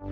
Hey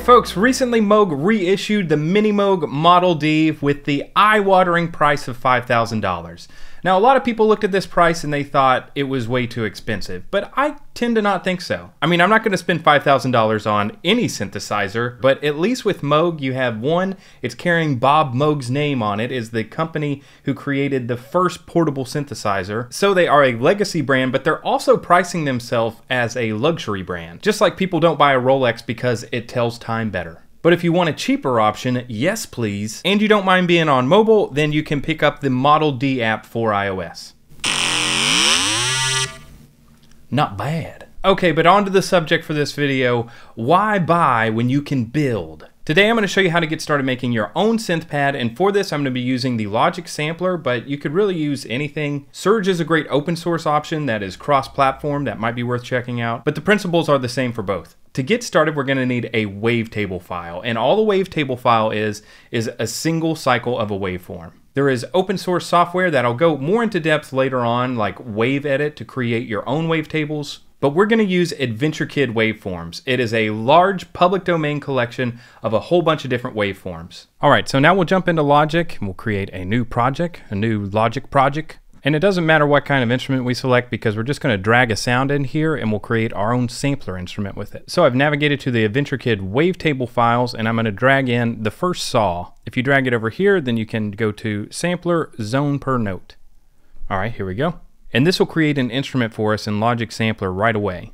folks, recently Moog reissued the Minimoog Model D with the eye-watering price of $5,000. Now, a lot of people looked at this price and they thought it was way too expensive, but I tend to not think so. I mean, I'm not going to spend $5,000 on any synthesizer, but at least with Moog, you have one, it's carrying Bob Moog's name on it, is the company who created the first portable synthesizer. So they are a legacy brand, but they're also pricing themselves as a luxury brand. Just like people don't buy a Rolex because it tells time better. But if you want a cheaper option, yes please, and you don't mind being on mobile, then you can pick up the Model D app for iOS. Not bad. Okay, but on to the subject for this video, why buy when you can build? Today I'm going to show you how to get started making your own synth pad and for this I'm going to be using the Logic sampler but you could really use anything. Surge is a great open source option that is cross-platform that might be worth checking out but the principles are the same for both. To get started we're going to need a wavetable file and all the wavetable file is is a single cycle of a waveform. There is open source software that I'll go more into depth later on like WaveEdit to create your own wavetables but we're going to use Adventure Kid waveforms. It is a large public domain collection of a whole bunch of different waveforms. All right, so now we'll jump into Logic and we'll create a new project, a new Logic project. And it doesn't matter what kind of instrument we select because we're just going to drag a sound in here and we'll create our own sampler instrument with it. So I've navigated to the Adventure Kid wavetable files and I'm going to drag in the first saw. If you drag it over here, then you can go to sampler zone per note. All right, here we go. And this will create an instrument for us in Logic Sampler right away.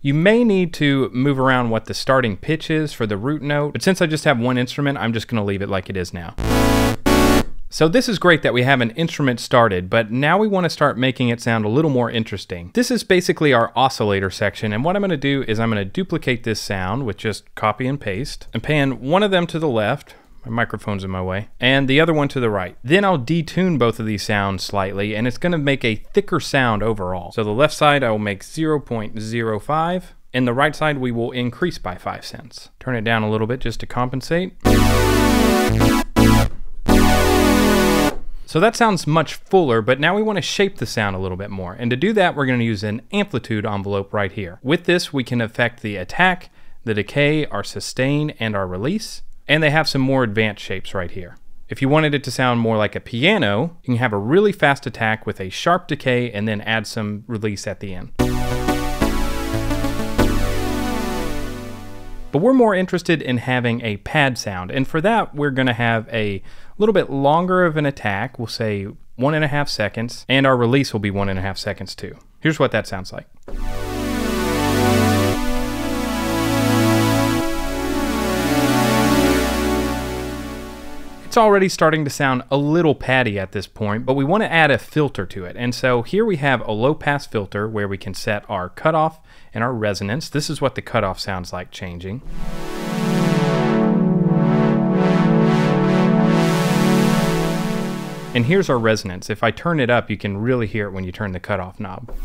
You may need to move around what the starting pitch is for the root note, but since I just have one instrument, I'm just going to leave it like it is now. So this is great that we have an instrument started, but now we want to start making it sound a little more interesting. This is basically our oscillator section, and what I'm going to do is I'm going to duplicate this sound with just copy and paste, and pan one of them to the left, my microphone's in my way. And the other one to the right. Then I'll detune both of these sounds slightly and it's gonna make a thicker sound overall. So the left side I will make 0.05 and the right side we will increase by 5 cents. Turn it down a little bit just to compensate. So that sounds much fuller, but now we want to shape the sound a little bit more. And to do that, we're going to use an amplitude envelope right here. With this, we can affect the attack, the decay, our sustain, and our release. And they have some more advanced shapes right here. If you wanted it to sound more like a piano, you can have a really fast attack with a sharp decay and then add some release at the end. But we're more interested in having a pad sound, and for that we're going to have a little bit longer of an attack, we'll say one and a half seconds, and our release will be one and a half seconds too. Here's what that sounds like. It's already starting to sound a little patty at this point, but we want to add a filter to it. And so here we have a low pass filter where we can set our cutoff and our resonance. This is what the cutoff sounds like changing. And here's our resonance. If I turn it up, you can really hear it when you turn the cutoff knob.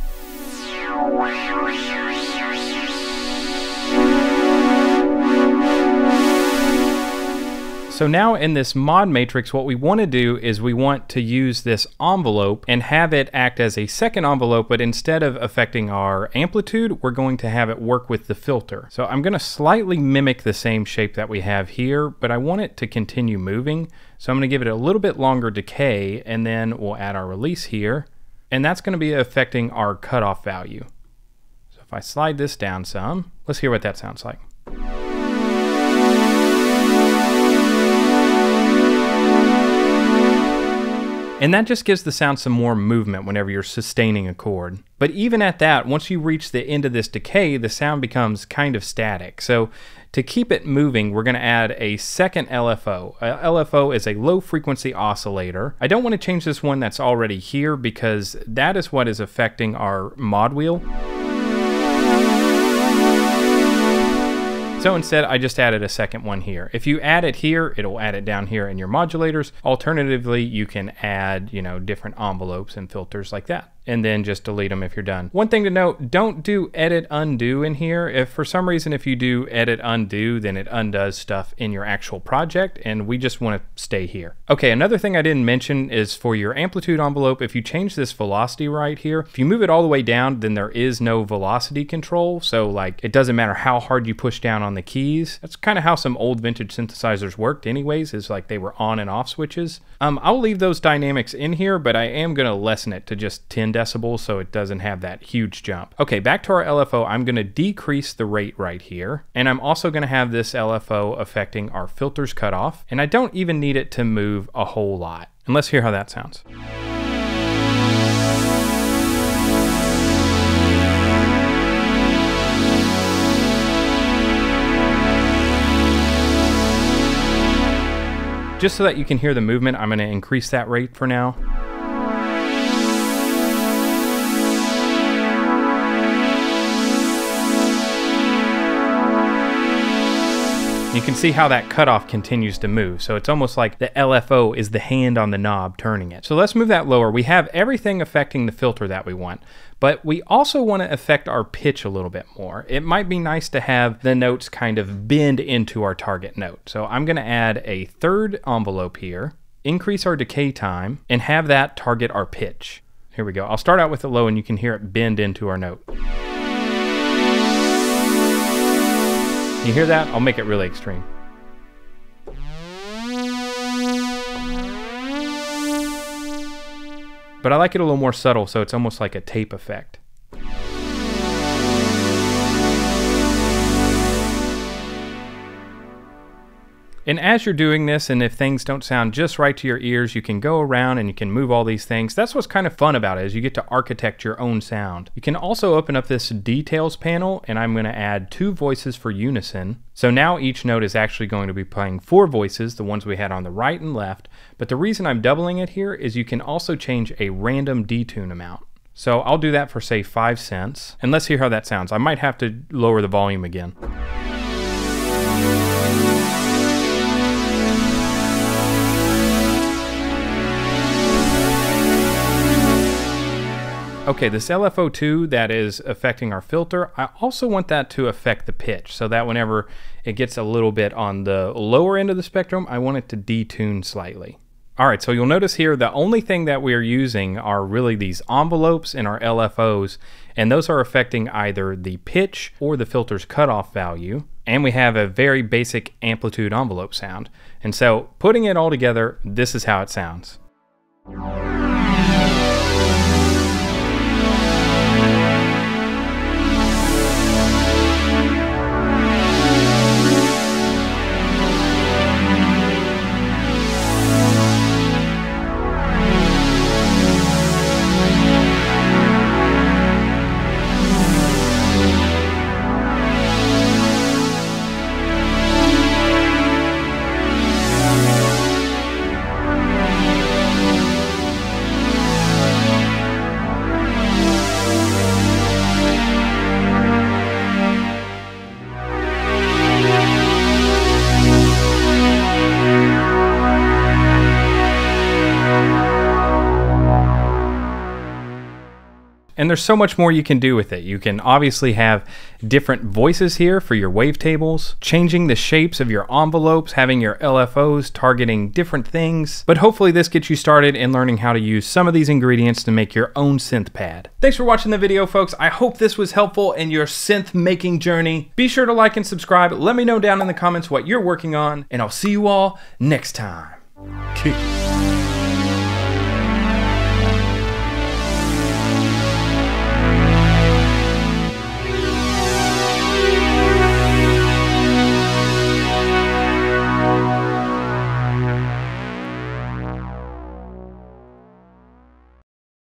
So now in this mod matrix, what we want to do is we want to use this envelope and have it act as a second envelope, but instead of affecting our amplitude, we're going to have it work with the filter. So I'm going to slightly mimic the same shape that we have here, but I want it to continue moving. So I'm going to give it a little bit longer decay, and then we'll add our release here. And that's going to be affecting our cutoff value. So if I slide this down some, let's hear what that sounds like. And that just gives the sound some more movement whenever you're sustaining a chord. But even at that, once you reach the end of this decay, the sound becomes kind of static. So to keep it moving, we're going to add a second LFO. A LFO is a low frequency oscillator. I don't want to change this one that's already here because that is what is affecting our mod wheel. So instead, I just added a second one here. If you add it here, it'll add it down here in your modulators. Alternatively, you can add, you know, different envelopes and filters like that. And then just delete them if you're done. One thing to note, don't do edit undo in here. If for some reason if you do edit undo, then it undoes stuff in your actual project and we just want to stay here. Okay, another thing I didn't mention is for your amplitude envelope, if you change this velocity right here, if you move it all the way down, then there is no velocity control. So like it doesn't matter how hard you push down on the keys. That's kind of how some old vintage synthesizers worked anyways, is like they were on and off switches. Um, I'll leave those dynamics in here, but I am gonna lessen it to just 10 decibels so it doesn't have that huge jump. Okay, back to our LFO, I'm gonna decrease the rate right here. And I'm also gonna have this LFO affecting our filters cutoff. And I don't even need it to move a whole lot. And let's hear how that sounds. Just so that you can hear the movement, I'm gonna increase that rate for now. You can see how that cutoff continues to move. So it's almost like the LFO is the hand on the knob turning it. So let's move that lower. We have everything affecting the filter that we want, but we also want to affect our pitch a little bit more. It might be nice to have the notes kind of bend into our target note. So I'm going to add a third envelope here, increase our decay time, and have that target our pitch. Here we go. I'll start out with the low and you can hear it bend into our note. You hear that? I'll make it really extreme. But I like it a little more subtle, so it's almost like a tape effect. And as you're doing this, and if things don't sound just right to your ears, you can go around and you can move all these things. That's what's kind of fun about it, is you get to architect your own sound. You can also open up this details panel, and I'm gonna add two voices for unison. So now each note is actually going to be playing four voices, the ones we had on the right and left. But the reason I'm doubling it here is you can also change a random detune amount. So I'll do that for say five cents. And let's hear how that sounds. I might have to lower the volume again. Okay, this LFO2 that is affecting our filter, I also want that to affect the pitch so that whenever it gets a little bit on the lower end of the spectrum, I want it to detune slightly. All right, so you'll notice here the only thing that we are using are really these envelopes and our LFOs, and those are affecting either the pitch or the filter's cutoff value. And we have a very basic amplitude envelope sound. And so putting it all together, this is how it sounds. And there's so much more you can do with it. You can obviously have different voices here for your wavetables, changing the shapes of your envelopes, having your LFOs targeting different things. But hopefully this gets you started in learning how to use some of these ingredients to make your own synth pad. Thanks for watching the video, folks. I hope this was helpful in your synth making journey. Be sure to like and subscribe. Let me know down in the comments what you're working on, and I'll see you all next time.